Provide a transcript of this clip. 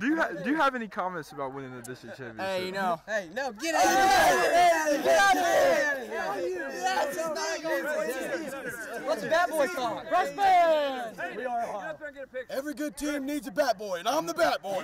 Do you ha- do you have any comments about winning the district championship? Hey, you know. Hey, no, get out of here! Get out of here! What's a bat boy called? Rush band! We are Every good team needs a bat boy, and I'm the bat boy.